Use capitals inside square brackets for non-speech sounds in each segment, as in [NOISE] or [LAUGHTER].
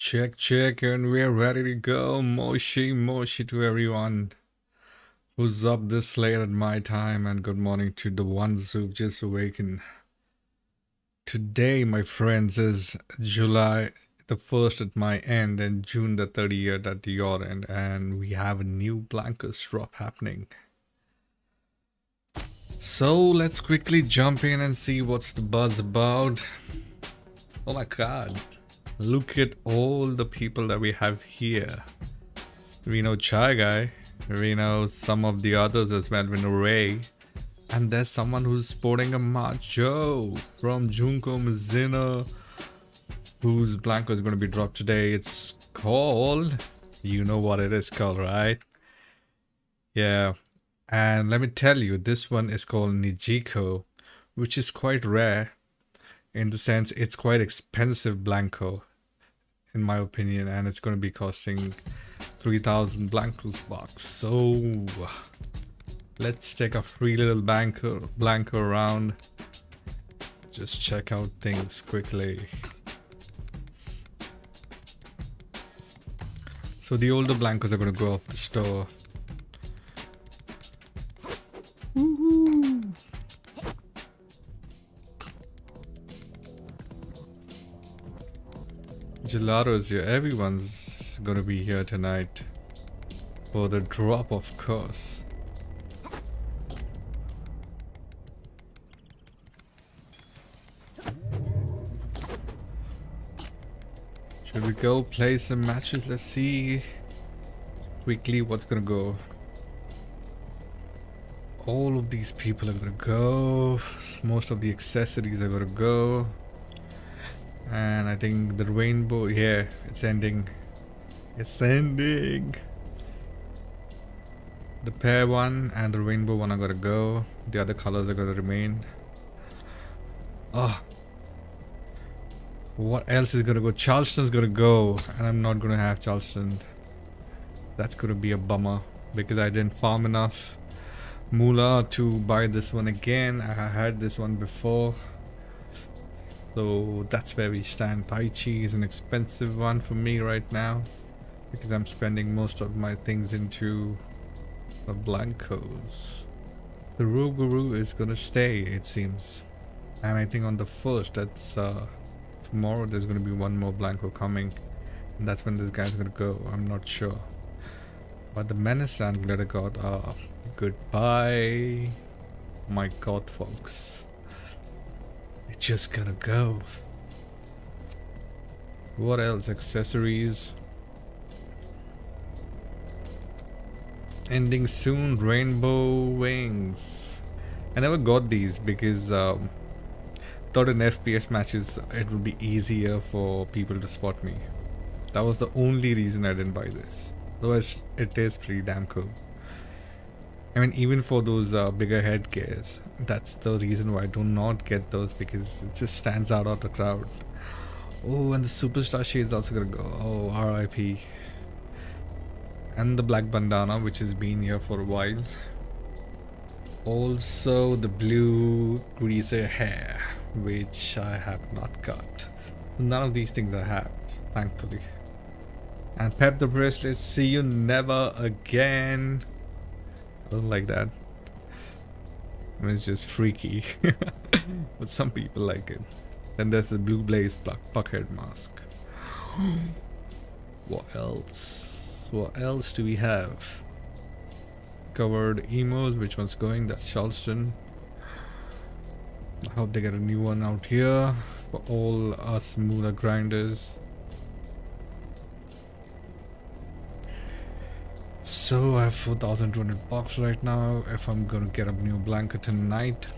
Check, check, and we're ready to go. Moshi, moshi to everyone who's up this late at my time, and good morning to the ones who've just awakened. Today, my friends, is July the 1st at my end and June the 30th at your end, and we have a new Blankos drop happening. So let's quickly jump in and see what's the buzz about. Oh my god. Look at all the people that we have here. We know Chai Guy. We know some of the others as well. We know Ray. And there's someone who's sporting a Majo from Junko Mizuno. Whose Blanko is going to be dropped today. It's called... You know what it is called, right? Yeah. And let me tell you, this one is called Nijiko. Which is quite rare. In the sense, it's quite expensive Blanko in my opinion, and it's going to be costing 3000 Blankos bucks. So let's take a free little Blanko, Blanko around. Just check out things quickly. So the older Blankos are going to go off the store. Gelatos here. Everyone's gonna be here tonight. For the drop, of course. Should we go play some matches? Let's see quickly what's gonna go. All of these people are gonna go. Most of the accessories are gonna go and I think the rainbow yeah it's ending. It's ending. The pair one and the rainbow one are gonna go. The other colors are gonna remain. Oh. What else is gonna go? Charleston's gonna go and I'm not gonna have Charleston. That's gonna be a bummer because I didn't farm enough. Moola to buy this one again. I had this one before so that's where we stand. Tai Chi is an expensive one for me right now because I'm spending most of my things into the Blankos. The Rougarou is gonna stay, it seems. And I think on the first, that's uh, tomorrow, there's gonna be one more Blanko coming. And that's when this guy's gonna go. I'm not sure. But the Menace and Glitter Goth are goodbye. My god, folks just gonna go. What else? Accessories. Ending soon, rainbow wings. I never got these because um, thought in FPS matches it would be easier for people to spot me. That was the only reason I didn't buy this. Though it is pretty damn cool. I mean, even for those uh, bigger headgears, that's the reason why I do not get those because it just stands out of the crowd. Oh, and the superstar shade is also gonna go. Oh, RIP. And the black bandana, which has been here for a while. Also, the blue greaser hair, which I have not got. None of these things I have, thankfully. And Pep the bracelet, see you never again. Don't like that. I mean, it's just freaky. [LAUGHS] but some people like it. Then there's the blue blaze bucket mask. [GASPS] what else? What else do we have? Covered emos, which one's going? That's Charleston. I hope they get a new one out here for all us Moola grinders. So I have 4200 bucks right now. If I'm gonna get a new blanket tonight,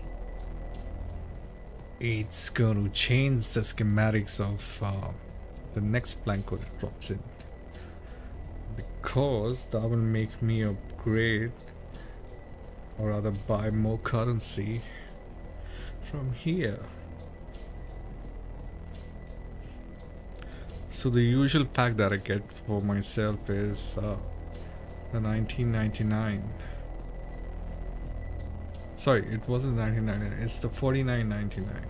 it's to change the schematics of uh, the next blanket that drops in. Because that will make me upgrade or rather buy more currency from here. So the usual pack that I get for myself is uh, the 1999. Sorry, it wasn't 1999. It's the 4999.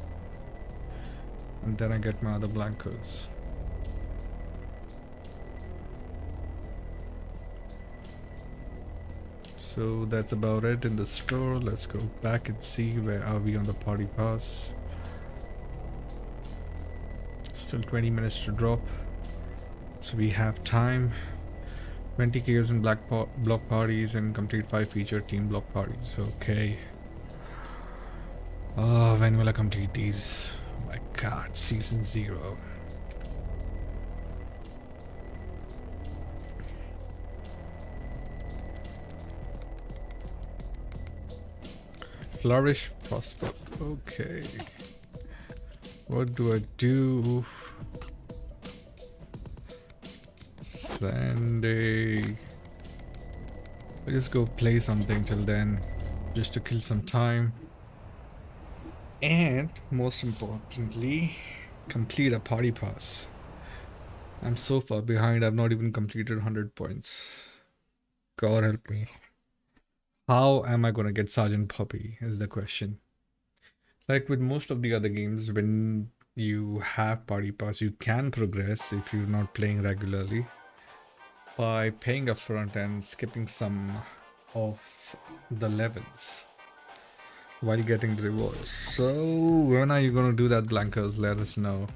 And then I get my other blankos. So that's about it in the store. Let's go back and see where are we on the party pass. Still 20 minutes to drop. So we have time. 20 kills in black block parties and complete 5 feature team block parties. Okay. Oh, when will I complete these? Oh my god, season 0. Flourish, prosper. Okay. What do I do? Sunday. I just go play something till then, just to kill some time. And most importantly, complete a party pass. I'm so far behind, I've not even completed 100 points. God help me. How am I going to get Sergeant Puppy is the question. Like with most of the other games, when you have Party Pass, you can progress if you're not playing regularly by paying upfront and skipping some of the levels while getting the rewards. So when are you to do that, Blankos? Let us know.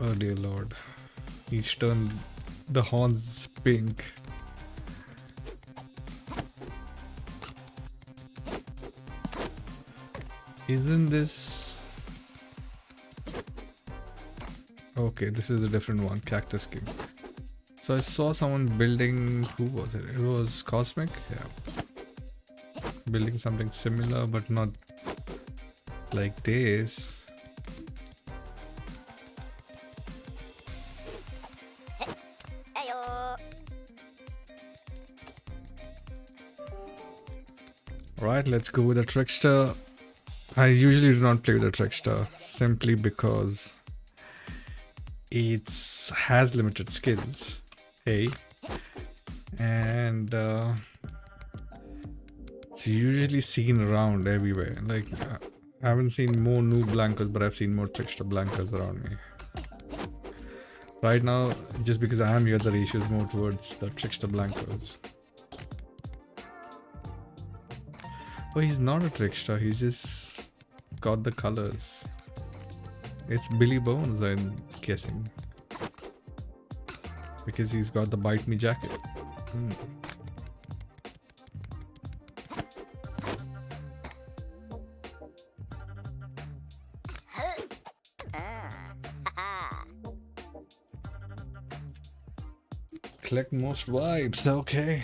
Oh dear lord. Each turn the horns pink. Isn't this... Okay, this is a different one, Cactus King. So I saw someone building... Who was it? It was Cosmic? Yeah. Building something similar, but not like this. Alright, let's go with the Trickster. I usually do not play with the Trickster simply because it has limited skills. Hey. And uh, it's usually seen around everywhere. Like, I haven't seen more new blankers, but I've seen more Trickster blankers around me. Right now, just because I am here, the ratio is more towards the Trickster blankers. Oh, he's not a trickster. He's just got the colors. It's Billy Bones, I'm guessing. Because he's got the Bite Me jacket. Hmm. Collect most vibes, okay.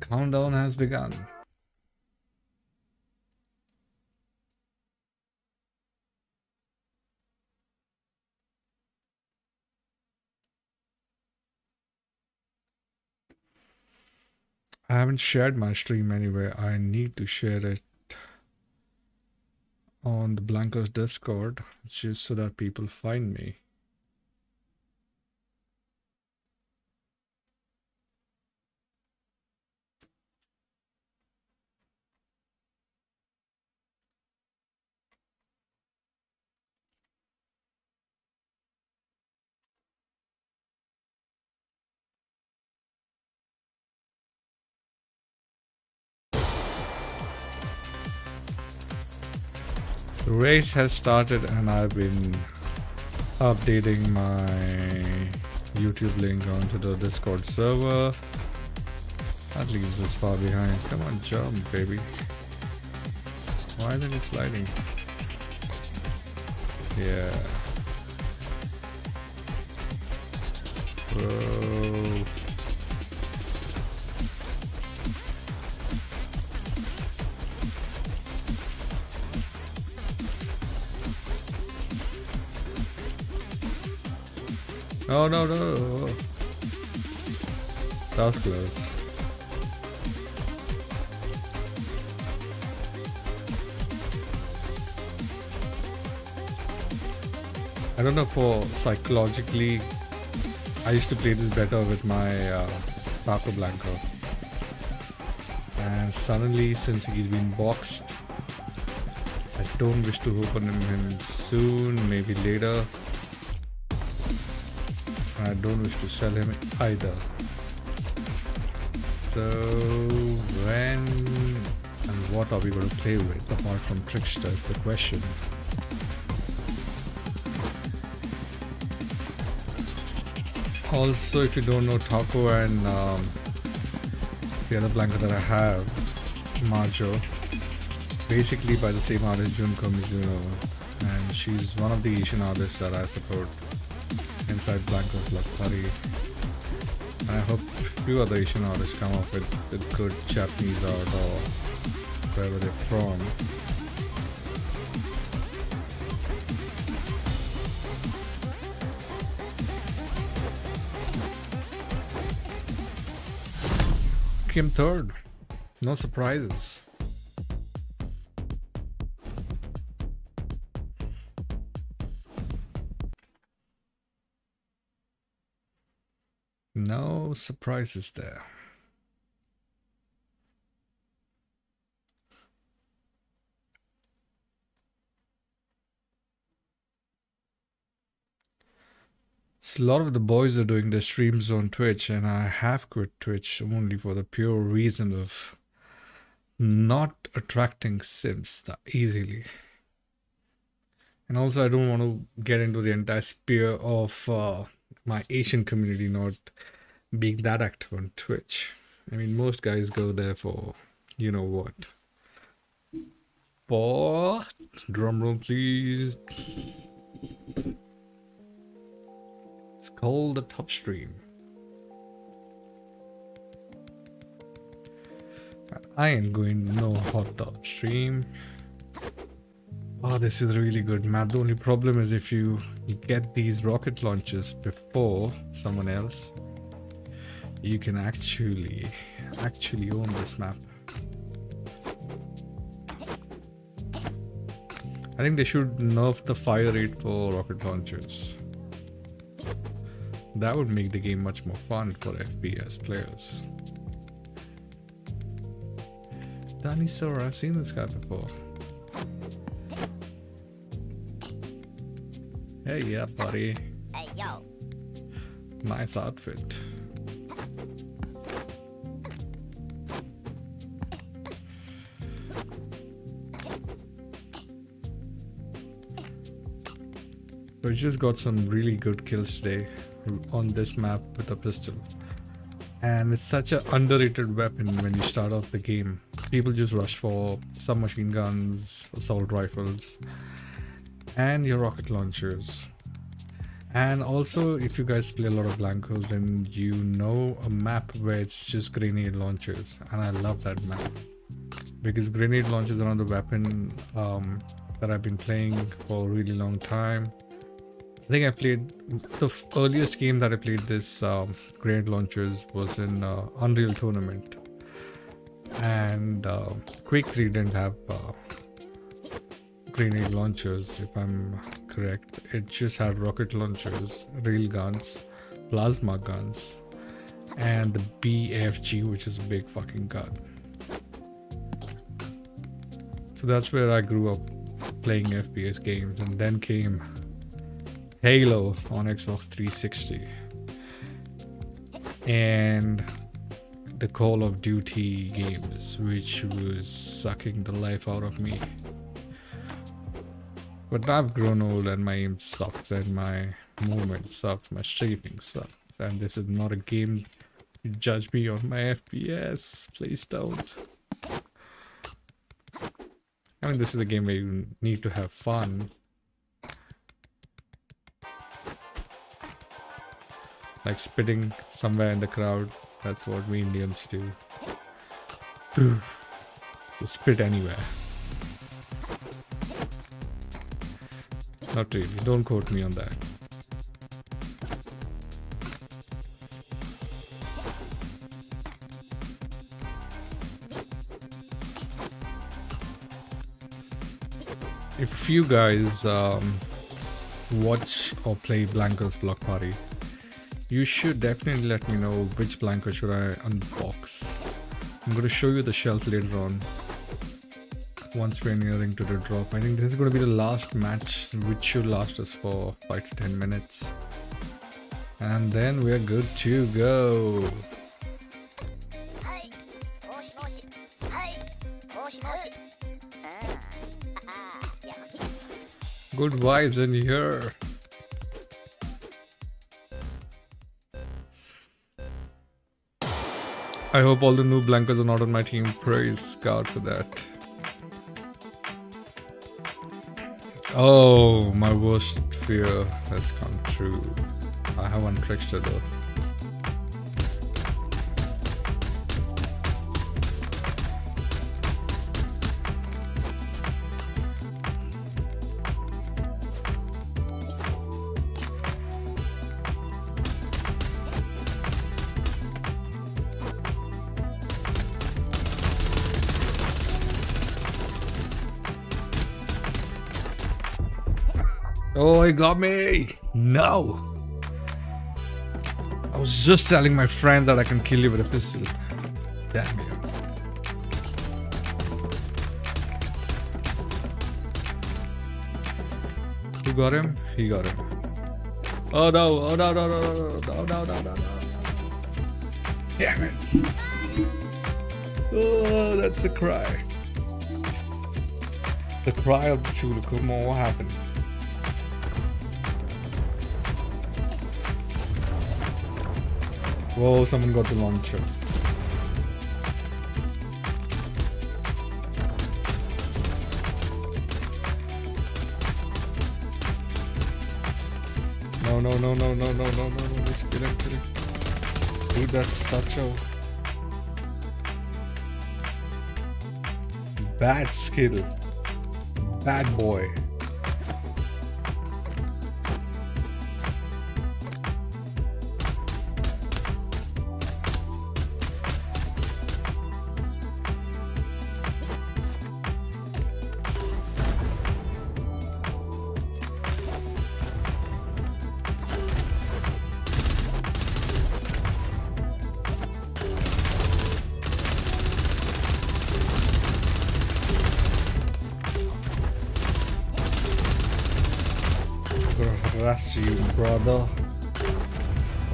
Countdown has begun. Haven't shared my stream anywhere. I need to share it on the Blankos Discord just so that people find me. Race has started and I've been updating my YouTube link onto the Discord server. That leaves us far behind. Come on, jump, baby. Why isn't it sliding? Yeah. Bro. Oh no, no, no. That was close. I don't know for psychologically I used to play this better with my uh, Paco Blanko and suddenly since he's been boxed I don't wish to open him soon maybe later I don't wish to sell him either. So when and what are we going to play with apart from Trickster is the question. Also, if you don't know Taco and um, the other blanket that I have, Majo, basically by the same artist Junko Mizuno, and she's one of the Asian artists that I support inside Blanko's Block Party. I hope few other Asian artists come up with, with good Japanese art or wherever they're from. Came third. No surprises. Surprises there. So a lot of the boys are doing their streams on Twitch, and I have quit Twitch only for the pure reason of not attracting sims that easily. And also, I don't want to get into the entire sphere of uh, my Asian community not being that active on Twitch. I mean, most guys go there for, you know what. For drum roll, please. It's called the top stream. I ain't going no hot top stream. Oh, this is a really good map. The only problem is if you get these rocket launches before someone else, you can actually, actually own this map. I think they should nerf the fire rate for rocket launchers. That would make the game much more fun for FPS players. Danny Sir, I've seen this guy before. Hey, yeah, buddy. Hey, yo. Nice outfit. We just got some really good kills today on this map with a pistol. And it's such an underrated weapon when you start off the game. People just rush for submachine guns, assault rifles, and your rocket launchers. And also, if you guys play a lot of Blankos, then you know a map where it's just grenade launchers. And I love that map. Because grenade launchers are another weapon um, that I've been playing for a really long time. I think I played the earliest game that I played this um, grenade launchers was in uh, Unreal Tournament, and uh, Quake 3 didn't have uh, grenade launchers, if I'm correct. It just had rocket launchers, rail guns, plasma guns, and the BFG, which is a big fucking gun. So that's where I grew up playing FPS games, and then came Halo on Xbox 360 and the Call of Duty games, which was sucking the life out of me. But I've grown old and my aim sucks and my movement sucks, my streaming sucks, and this is not a game to judge me on my FPS. Please don't. I mean, this is a game where you need to have fun, like spitting somewhere in the crowd. That's what we Indians do. Just spit anywhere. Not really. Don't quote me on that. If you guys um, watch or play Blanko's Block Party, you should definitely let me know which Blanko should I unbox. I'm going to show you the shelf later on. Once we're nearing to the drop. I think this is going to be the last match which should last us for 5 to 10 minutes. And then we're good to go. Good vibes in here. I hope all the new blankers are not on my team. Praise God for that. Oh, my worst fear has come true. I have one trickster though. Oh, me! No! I was just telling my friend that I can kill you with a pistol. Damn you. Who got him? He got him. Oh no, oh no, no, no, no, no, no, no, no, no. Damn it. Oh, that's a cry. The cry of the Chulu. What happened? Whoa, someone got the launcher. No, no, no, no, no, no, no, no, no, just kill him, kill. Dude, that's such a bad skill. Bad boy.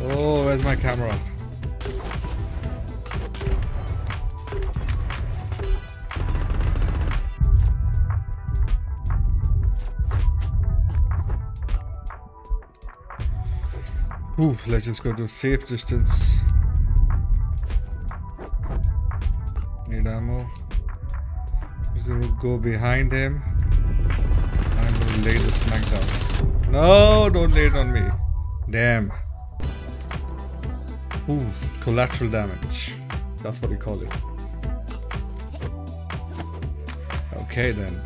Oh, where's my camera? Ooh, let's just go to safe distance. Need ammo. Just gonna go behind him. I'm gonna lay the smack down. No, don't lay it on me. Damn. Ooh, collateral damage. That's what we call it. Okay then.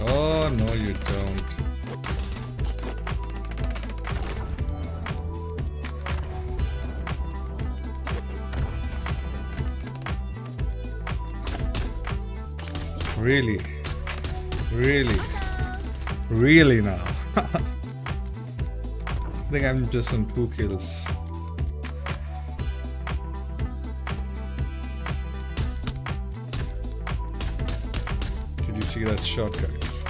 Oh, no you don't. Really? Really? Really now? [LAUGHS] I think I'm just on two kills. Shot, guys?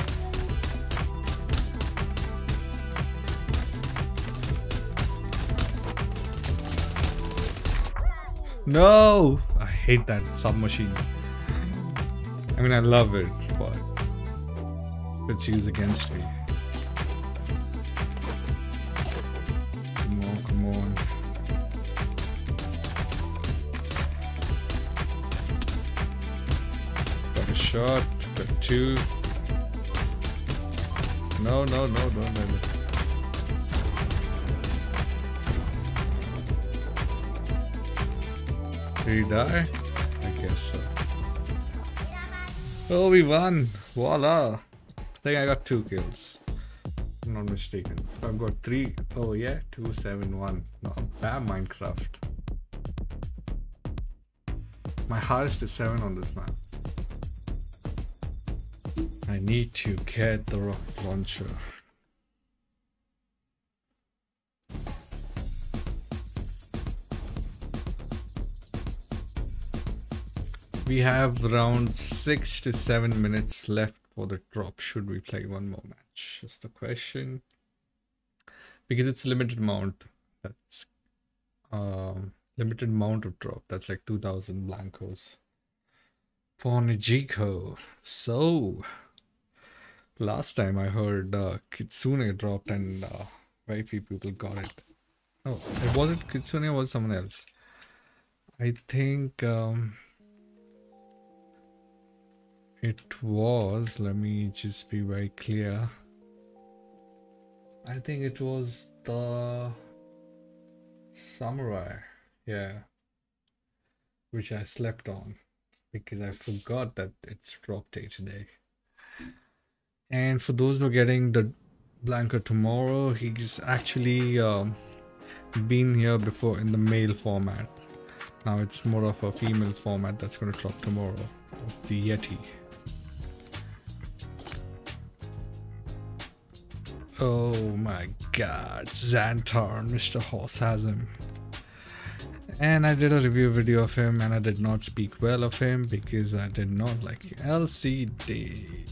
No! I hate that submachine. I mean, I love it, but it's used against me. Come on, come on. Got a shot, got two. No, no, no, no, no, no. Did he die? I guess so. Oh, we won! Voila! I think I got two kills. I'm not mistaken. I've got three. Oh yeah, two, seven, one. Not bad Minecraft. My highest is seven on this map. I need to get the rocket launcher. We have around six to seven minutes left for the drop. Should we play one more match? Just the question. Because it's a limited amount. That's um limited amount of drop. That's like 2000 blankos. For Nijiko. So last time I heard uh, Kitsune dropped and uh, very few people got it. Oh, it wasn't Kitsune, it was someone else. I think um, it was, let me just be very clear. I think it was the Samurai, yeah, which I slept on because I forgot that it's drop day today. And for those who are getting the Blanko tomorrow, he's actually um, been here before in the male format. Now it's more of a female format that's going to drop tomorrow of the Yeti. Oh my god, Xantar, Mr. Horse has him. And I did a review video of him and I did not speak well of him because I did not like LCD.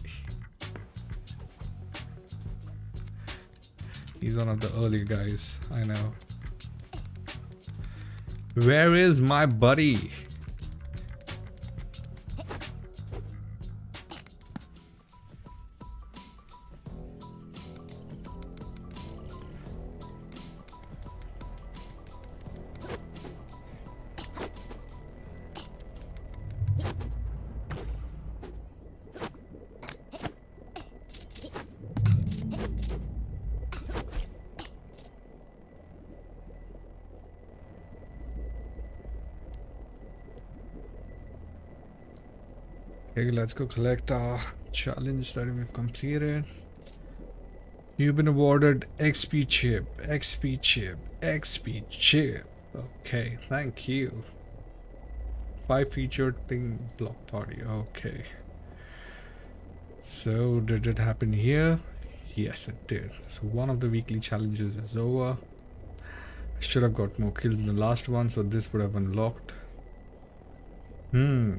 He's one of the early guys, I know. Where is my buddy? Let's go collect our challenge that we've completed. You've been awarded XP chip, XP chip, XP chip. Okay, thank you. Five featured thing block party. Okay. So did it happen here? Yes, it did. So one of the weekly challenges is over. I should have got more kills than the last one, so this would have unlocked. Hmm.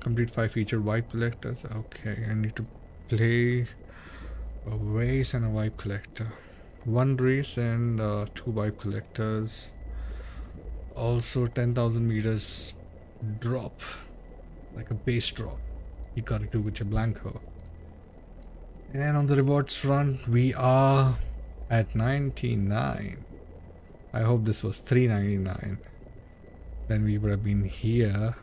Complete five feature wipe collectors. Okay, I need to play a race and a wipe collector. One race and uh, two wipe collectors. Also 10,000 meters drop. Like a base drop. You gotta do with your Blanko. And on the rewards front, we are at 99. I hope this was 399. Then we would have been here.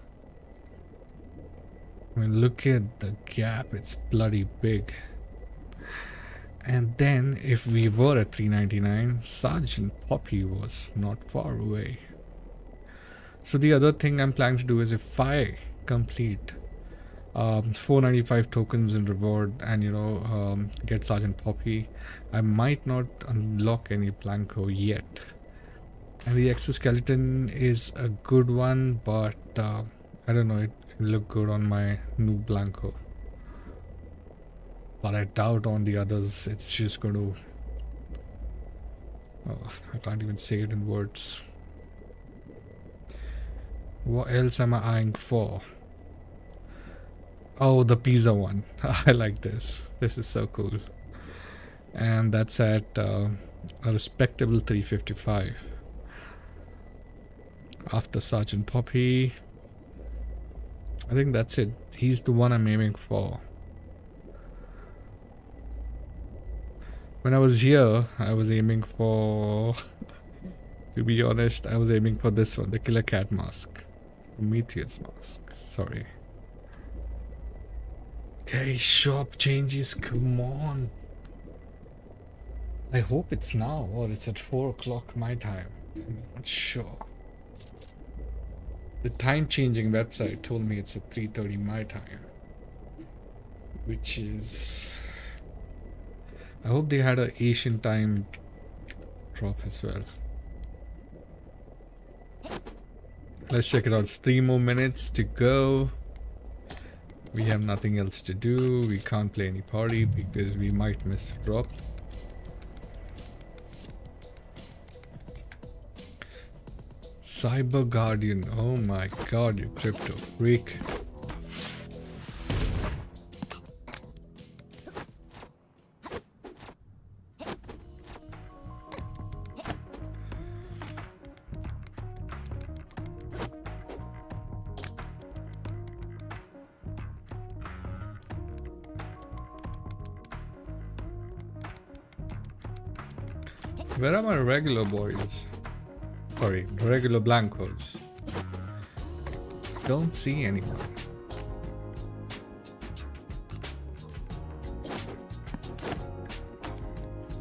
I mean, look at the gap, it's bloody big. And then, if we were at 399, Sergeant Poppy was not far away. So the other thing I'm planning to do is if I complete um, 495 tokens in reward and you know um, get Sergeant Poppy, I might not unlock any Blanko yet. And the exoskeleton is a good one, but uh, I don't know, it look good on my new Blanko. But I doubt on the others it's just going to... Oh, I can't even say it in words. What else am I eyeing for? Oh, the pizza one. [LAUGHS] I like this. This is so cool. And that's at uh, a respectable 355. After Sergeant Poppy, I think that's it. He's the one I'm aiming for. When I was here, I was aiming for... [LAUGHS] to be honest, I was aiming for this one, the Killer Cat mask. Prometheus mask, sorry. Okay, shop changes, come on. I hope it's now or it's at 4 o'clock my time. I'm not sure. The time changing website told me it's at 3.30 my time. Which is... I hope they had a Asian time drop as well. Let's check it out. It's three more minutes to go. We have nothing else to do. We can't play any party because we might miss a drop. Cyber Guardian. Oh my god, you crypto freak. Where are my regular boys? Sorry, regular blankos. Don't see anyone.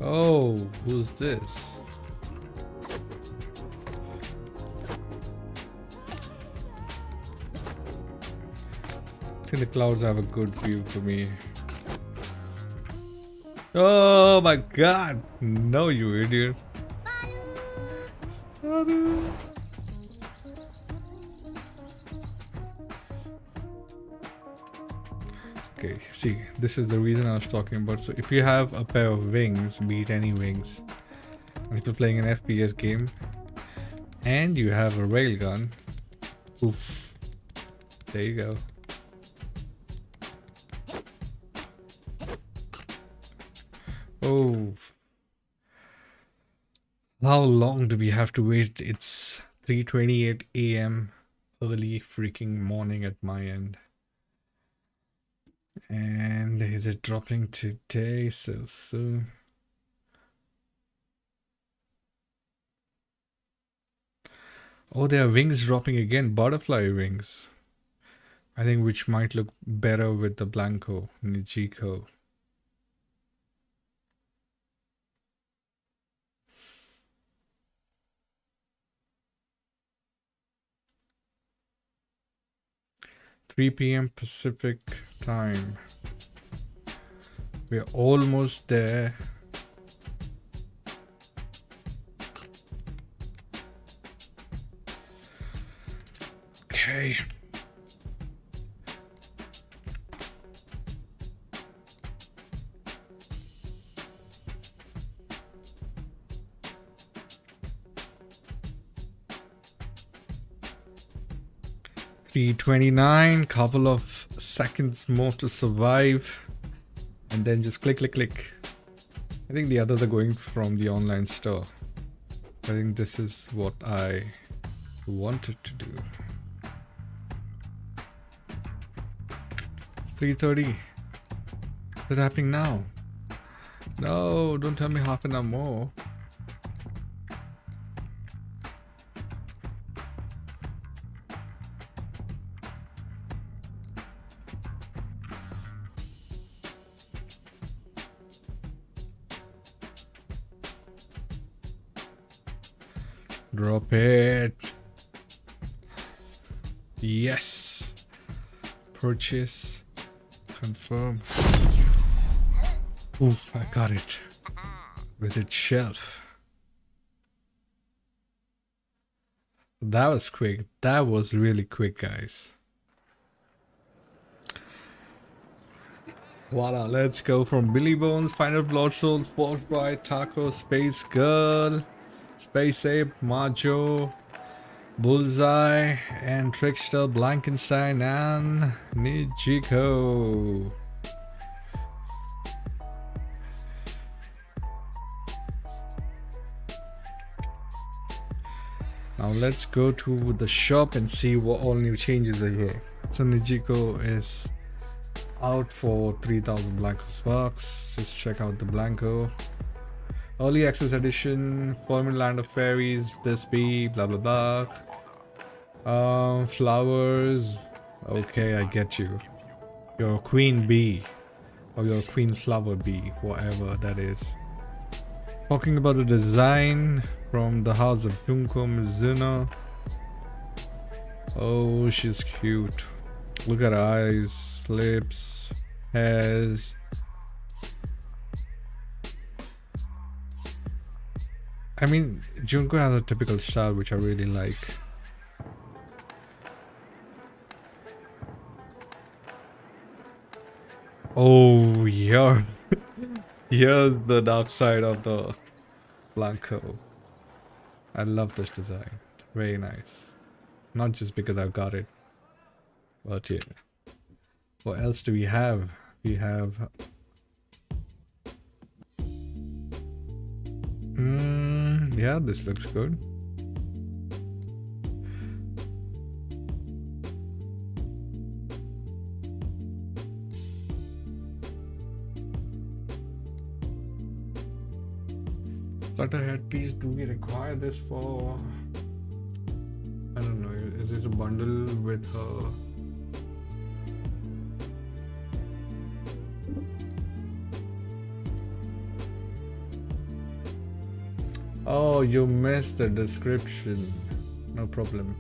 Oh, who's this? I think the clouds have a good view for me. Oh my god! No, you idiot. See, this is the reason I was talking about. So if you have a pair of wings, be it any wings, if you're playing an FPS game, and you have a railgun, oof, there you go. Oh. How long do we have to wait? It's 3.28 a.m. early freaking morning at my end and is it dropping today so soon. Oh there are wings dropping again butterfly wings. I think which might look better with the blanko Nijiko 3 p.m. Pacific time. We're almost there. Okay. Three twenty-nine, couple of seconds more to survive, and then just click, click, click. I think the others are going from the online store. I think this is what I wanted to do. It's 3.30. What's happening now? No, don't tell me half an hour more. Drop it. Yes. Purchase. Confirm. Oof, I got it. With its shelf. That was quick. That was really quick, guys. Voila, let's go from Billy Bones, Final Blood Soul, by Taco, Space Girl. Space Ape, Majo, Bullseye, and Trickster, Blankenstein, and Nijiko. Now let's go to the shop and see what all new changes are here. So Nijiko is out for 3000 Blanko Sparks. Just check out the Blanko. Early Access Edition, Formula Land of Fairies, this be, blah blah blah. Um, flowers. Okay, I get you. You're a queen bee. Or you're a queen flower bee, whatever that is. Talking about the design from the house of Junko Mizuno. Oh, she's cute. Look at her eyes, lips, hairs. I mean, Junko has a typical style which I really like. Oh, yeah. Here's [LAUGHS] the dark side of the Blanko. I love this design. Very nice. Not just because I've got it. But yeah. What else do we have? We have... Hmm. Yeah, this looks good. Starter headpiece, do we require this for... I don't know, is this a bundle with her? Oh, you missed the description. No problem.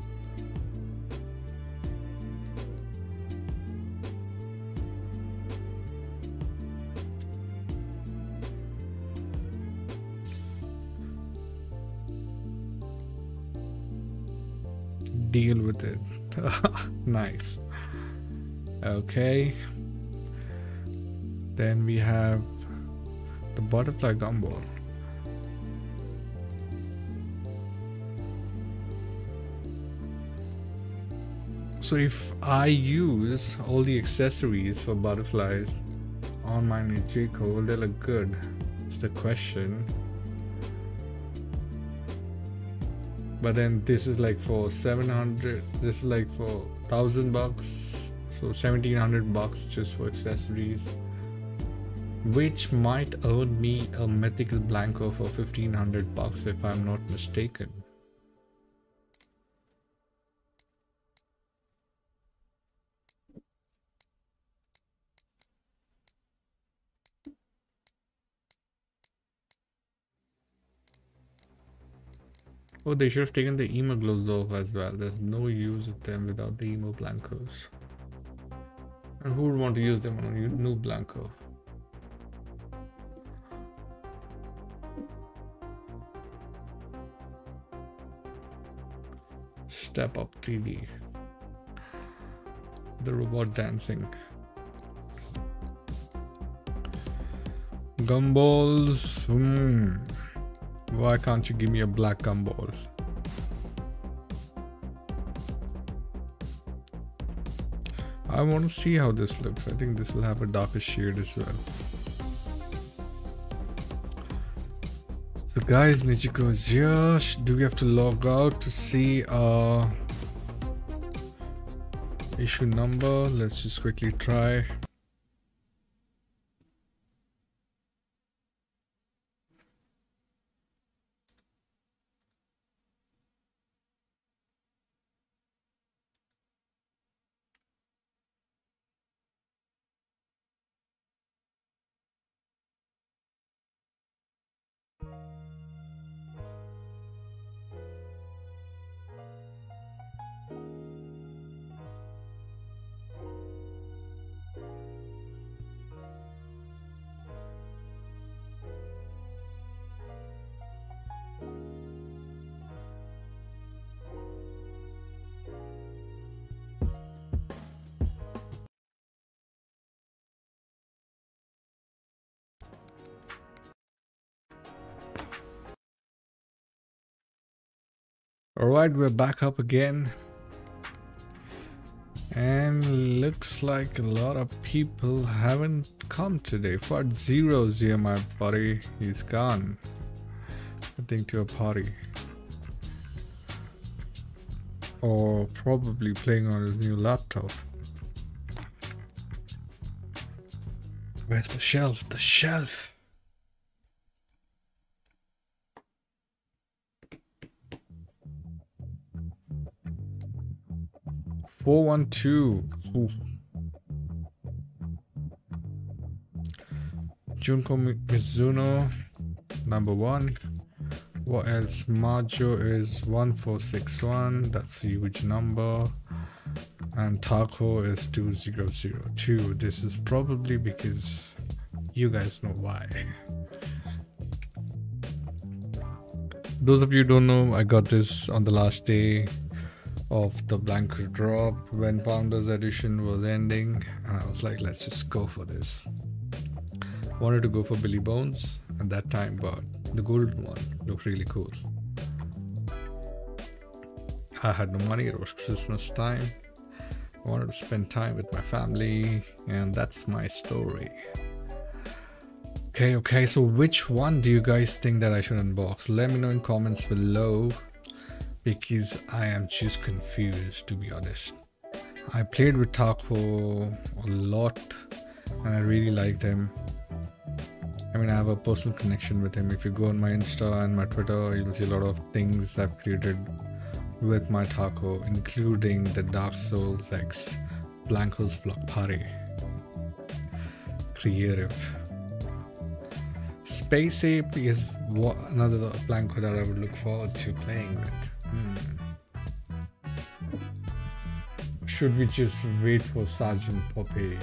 deal with it. [LAUGHS] nice. Okay. Then we have the butterfly gumball. So if I use all the accessories for butterflies on my Nijiko, will they look good? It's the question. but then this is like for 700 this is like for 1000 bucks so 1700 bucks just for accessories which might earn me a mythical Blanko for 1500 bucks if i'm not mistaken Oh, they should have taken the emo gloves off as well. There's no use of them without the emo blankos. And who would want to use them on a new blanko? Step up 3D. The robot dancing. Gumballs. Hmm. Why can't you give me a black gumball? I want to see how this looks. I think this will have a darker shade as well. So guys, Nijiko is here. Do we have to log out to see our issue number? Let's just quickly try. Alright, we're back up again. And looks like a lot of people haven't come today. Fart Zero's here, my buddy. He's gone. I think to a party. Or probably playing on his new laptop. Where's the shelf? The shelf! 412. Ooh. Junko Mizuno, number one. What else? Majo is 1461. That's a huge number. And Taco is 2002. This is probably because you guys know why. Those of you don't know, I got this on the last day of the blanket drop when Founders Edition was ending, and I was like, let's just go for this. Wanted to go for Billy Bones at that time, but the golden one looked really cool. I had no money, it was Christmas time. I wanted to spend time with my family, and that's my story. Okay, okay, so which one do you guys think that I should unbox? Let me know in comments below because I am just confused to be honest. I played with Taco a lot and I really liked him. I mean, I have a personal connection with him. If you go on my Insta and my Twitter, you'll see a lot of things I've created with my taco, including the Dark Souls X Blankos Block Party. Creative. Space Ape is another Blanko that I would look forward to playing with. Should we just wait for Sergeant Poppy?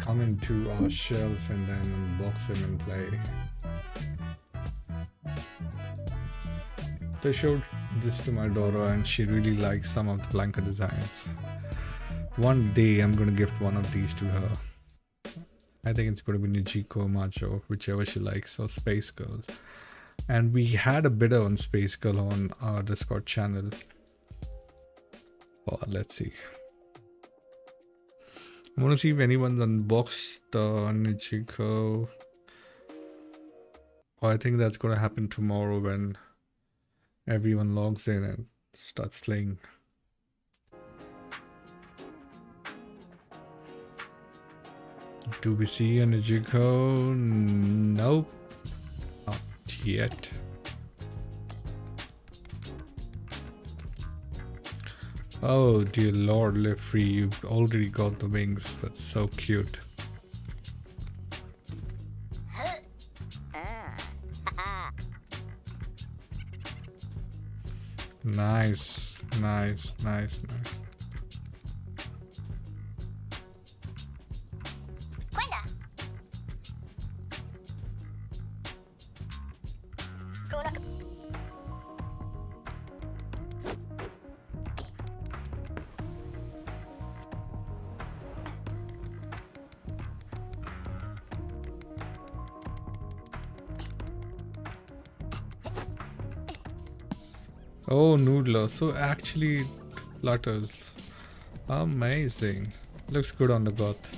come into our shelf and then unbox him and play. I showed this to my daughter and she really likes some of the Blanko designs. One day I'm gonna gift one of these to her. I think it's gonna be Nijiko Majo, whichever she likes, or Space Girl. And we had a bidder on Space Girl on our Discord channel. Oh, let's see. I want to see if anyone's unboxed uh, Nijiko. Oh, I think that's going to happen tomorrow when everyone logs in and starts playing. Do we see a Nijiko? Nope. Not yet. Oh dear lord, live free, you've already got the wings. That's so cute. [LAUGHS] Nice, nice, nice, nice. Oh, Noodler. So actually flutters. Amazing. Looks good on the goth.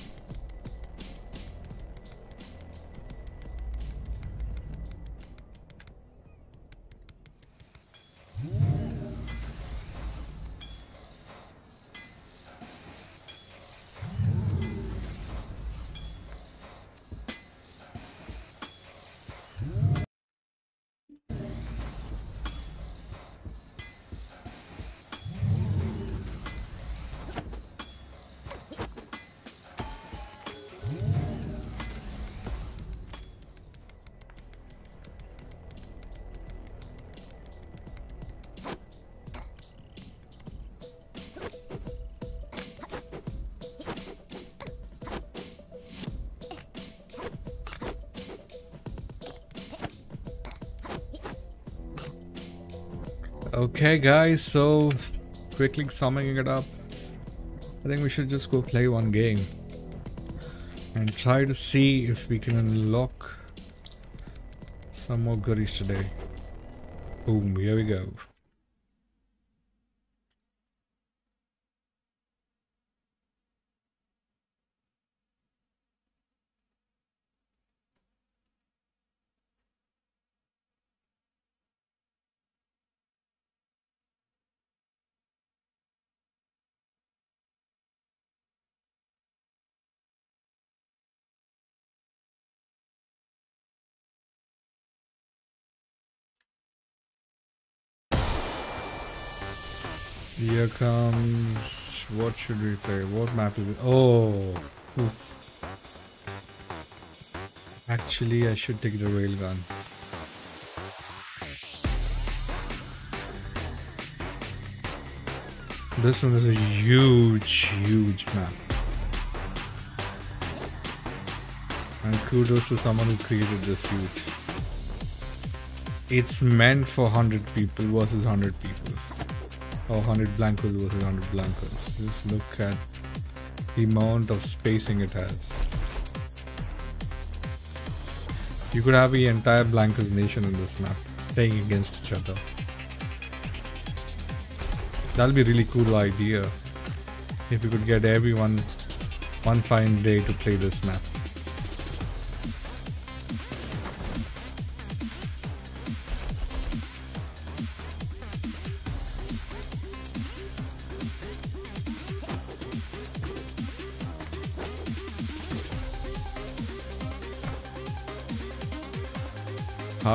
Okay guys, so quickly summing it up. I think we should just go play one game. And try to see if we can unlock some more goodies today. Boom, here we go. Here comes... What should we play? What map is it? Oh! Oof. Actually, I should take the railgun. This one is a huge, huge map. And kudos to someone who created this huge. It's meant for 100 people versus 100 people or 100 blankos versus 100 blankos. Just look at the amount of spacing it has. You could have the entire blankos nation in this map playing against each other. That'll be a really cool idea if you could get everyone one fine day to play this map.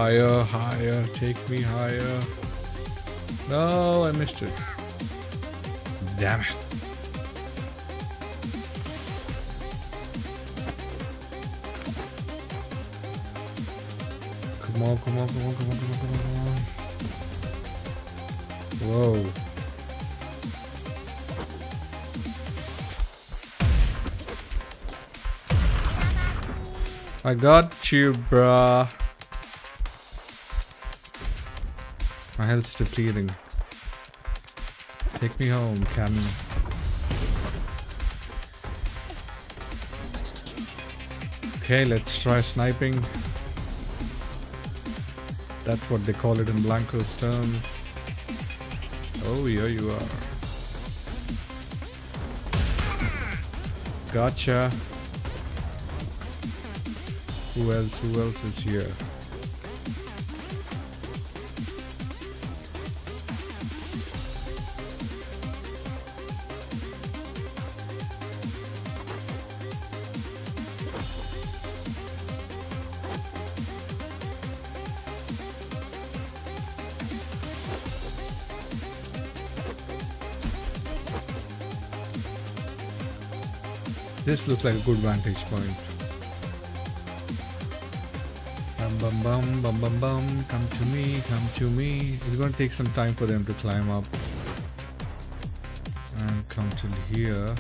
Higher, higher, take me higher. No, I missed it. Damn it. Come on, come on, come on, come on, come on, come on, come on. Whoa. I got you, bruh. Health's depleting. Take me home, Cannon. Okay, let's try sniping. That's what they call it in Blanko's terms. Oh, yeah, you are. Gotcha. Who else? Who else is here? This looks like a good vantage point. Bum bum bum bum bum bum. Come to me, come to me. It's gonna take some time for them to climb up and come to here.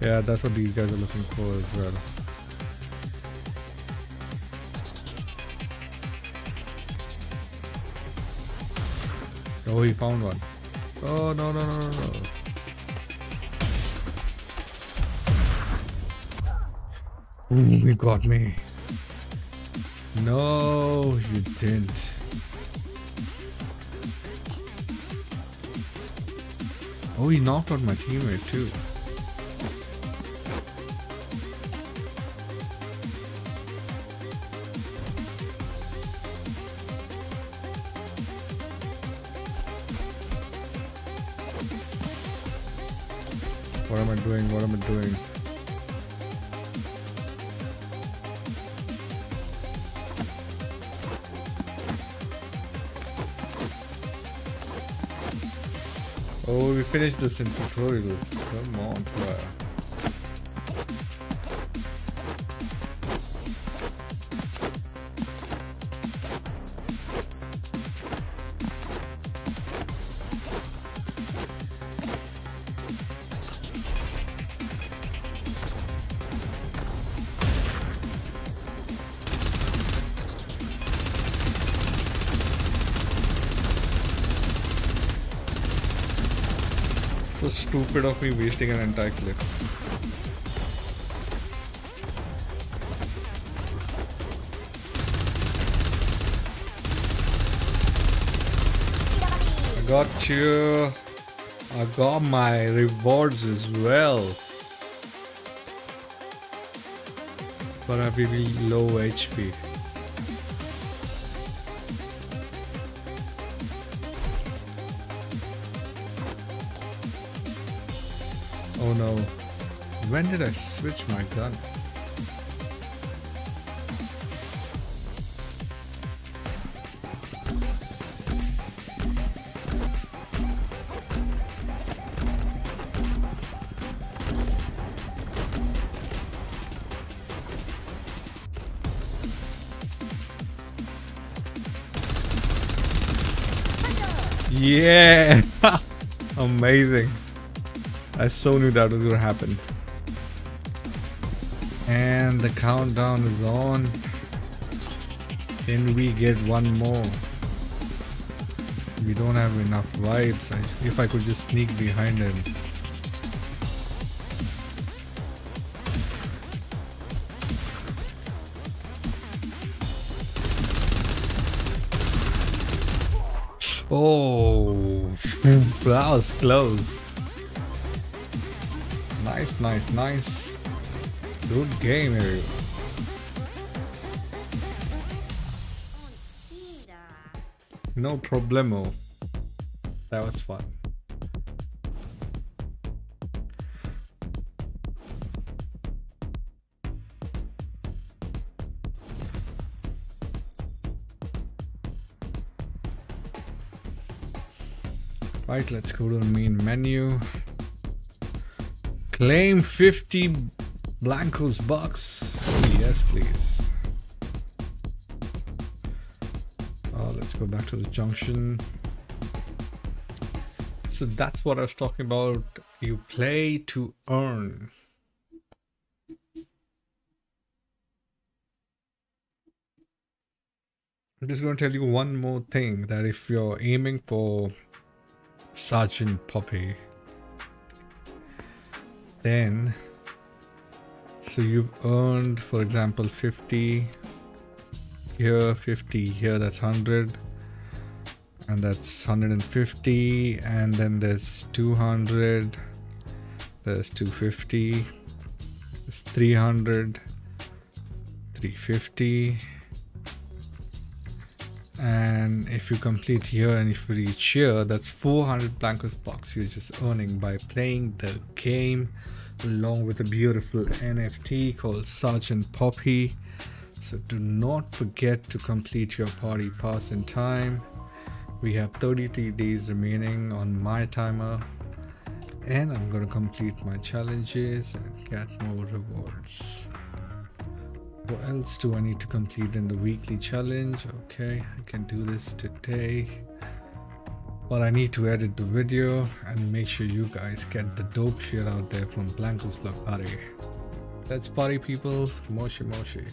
Yeah, that's what these guys are looking for as well. Oh, he found one. Oh, no, no, no, no. Ooh, you got me. No, you didn't. Oh, he knocked out my teammate too. Doing? Oh, we finished this in tutorial. Come on, player. Stupid of me wasting an entire clip. I got you. I got my rewards as well. But I'm really low HP. When did I switch my gun? Yeah! [LAUGHS] Amazing. I so knew that was gonna happen. And the countdown is on. Can we get one more? We don't have enough vibes. I, if I could just sneak behind him. Oh, [LAUGHS] that was close. Nice, nice, nice. Good gamer. No problemo. That was fun. Right, let's go to the main menu. Claim 50 Blankos box. Yes, please. Uh, let's go back to the junction. So that's what I was talking about. You play to earn. I'm just going to tell you one more thing that if you're aiming for Sergeant Poppy, then so you've earned, for example, 50 here, 50 here, that's 100 and that's 150 and then there's 200 there's 250 there's 300 350 and if you complete here and if you reach here that's 400 blankos bucks you're just earning by playing the game along with a beautiful nft called sergeant poppy so do not forget to complete your party pass in time we have 33 days remaining on my timer and i'm going to complete my challenges and get more rewards what else do I need to complete in the weekly challenge? Okay, I can do this today. But I need to edit the video and make sure you guys get the dope shit out there from Blankos Block Party. Let's party people, moshi moshi.